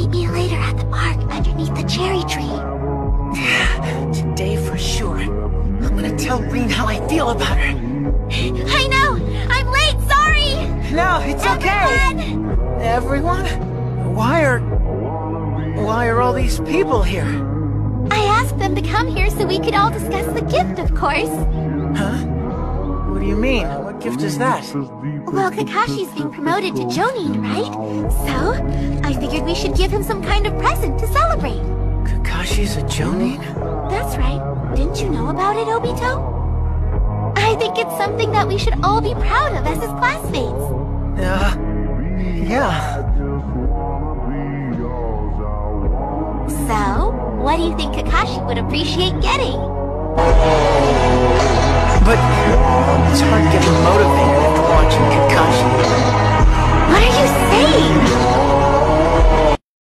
Meet me later at the park underneath the cherry tree. Today for sure. I'm gonna tell Rin how I feel about her. I know! I'm late, sorry! No, it's okay. Everyone! Everyone? Why are... Why are all these people here? I asked them to come here so we could all discuss the gift, of course. Huh? What do you mean? What gift is that? Well, Kakashi's being promoted to Jonin, right? So, I figured we should give him some kind of present to celebrate. Kakashi's a Jonin? That's right. Didn't you know about it, Obito? I think it's something that we should all be proud of as his classmates. Uh... Yeah. So, what do you think Kakashi would appreciate getting? But... It's hard